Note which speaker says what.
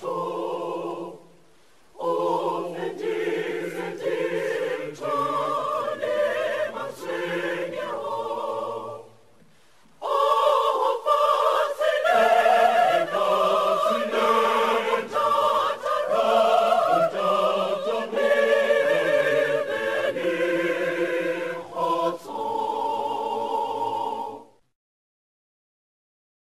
Speaker 1: Oh.